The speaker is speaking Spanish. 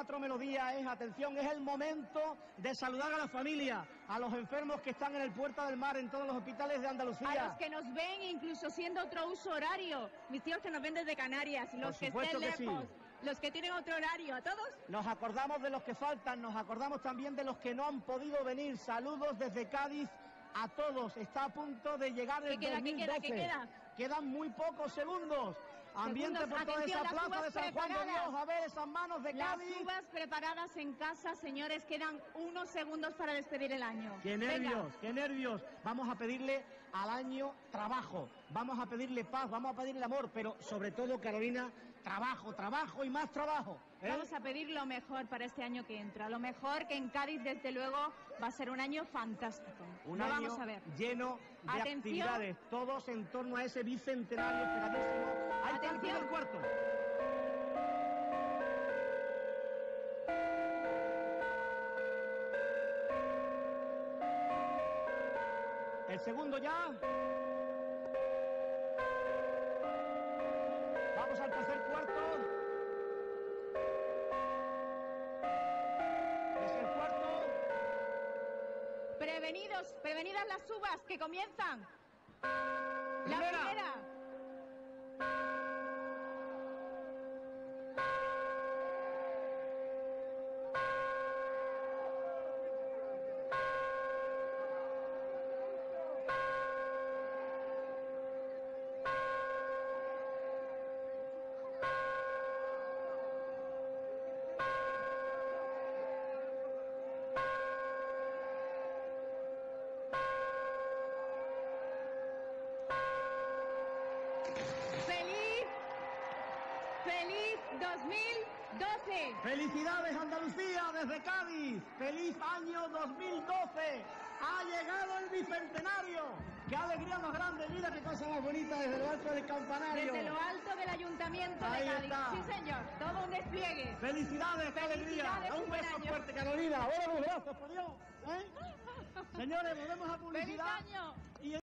cuatro melodías es, atención, es el momento de saludar a la familia, a los enfermos que están en el Puerta del Mar, en todos los hospitales de Andalucía. A los que nos ven, incluso siendo otro uso horario. Mis tíos que nos ven desde Canarias, los que estén lejos. Los que tienen otro horario, ¿a todos? Nos acordamos de los que faltan, nos acordamos también de los que no han podido venir. Saludos desde Cádiz a todos. Está a punto de llegar el ¿Qué queda, 2012. ¿qué queda, qué queda? Quedan muy pocos segundos. Ambiente Segundos. por toda esa las plaza de San Juan de. Dios. A ver esas manos de Las Cádiz. uvas preparadas en casa, señores, quedan unos segundos para despedir el año. Qué Venga. nervios, qué nervios. Vamos a pedirle al año trabajo, vamos a pedirle paz, vamos a pedirle amor, pero sobre todo, Carolina, trabajo, trabajo y más trabajo. ¿eh? Vamos a pedir lo mejor para este año que entra. Lo mejor que en Cádiz, desde luego, va a ser un año fantástico. Un año vamos a ver. lleno de Atención. actividades, todos en torno a ese bicentenario esperadísimo. El Atención. primer cuarto. El segundo ya. Prevenidos, prevenidas las uvas que comienzan Primera. primera. ¡Feliz! ¡Feliz 2012! Felicidades Andalucía desde Cádiz. Feliz año 2012. Ha llegado el bicentenario. Qué alegría más grande. Mira qué cosa más bonita desde lo alto del campanario. Desde lo alto del ayuntamiento Ahí de Cádiz. está. Sí, señor. Todo un despliegue. Felicidades, qué alegría. Un beso año. fuerte, Carolina. Ahora los brazos, por Dios. ¿Eh? Señores, volvemos a ¡Feliz publicidad. año! Y